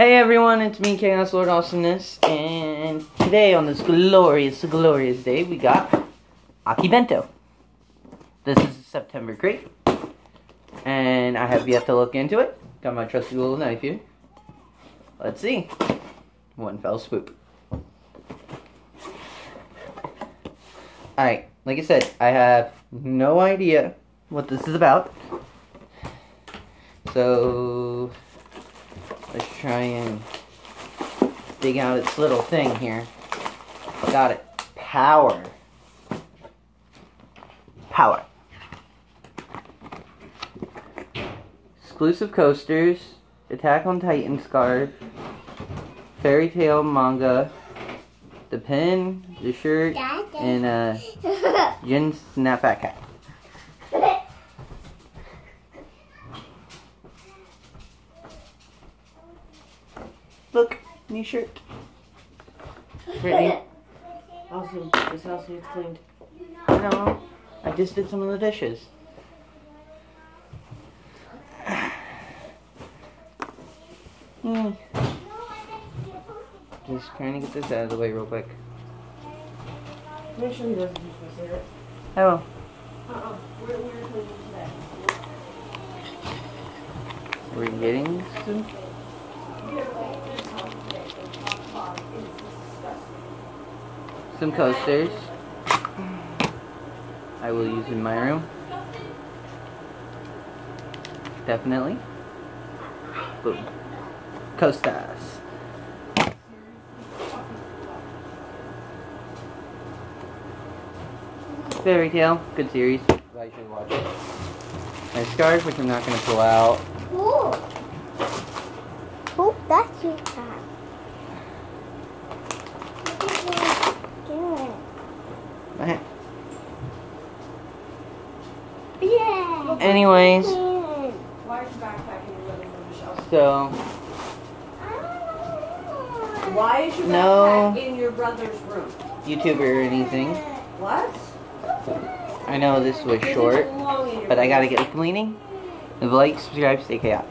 Hey everyone, it's me, Chaos Lord Awesomeness, and today on this glorious, glorious day, we got Akibento. This is a September crate, and I have yet to look into it. Got my trusty little knife here. Let's see. One fell swoop. Alright, like I said, I have no idea what this is about. So, let's try and dig out its little thing here. Got it. Power. Power. Exclusive coasters. Attack on Titan scarf. Fairy Tail manga. The pin, the shirt, and uh, Jin snapback hat. Look, new shirt. Brittany. Also, this house needs cleaned. I know. I just did some of the dishes. Hmm. Just trying to get this out of the way real quick. Make sure he doesn't use my cigarette. Oh, Uh-uh. We're, we're cleaning today. we're getting some. Some coasters. I will use in my room. Definitely. Boom. Coasters. Fairy Tail, good series. I should watch it. My scarf, which I'm not gonna pull out. Ooh. Ooh, that's your cat. Eh. Yeah. Anyways, Why are Oh, you backpacking in your living room, Michelle? so Why is your No. backpack in your brother's room? YouTuber or anything. What? I know this was Does short, belong in your but I gotta brother's get cleaning. Leave like, subscribe, stay chaos.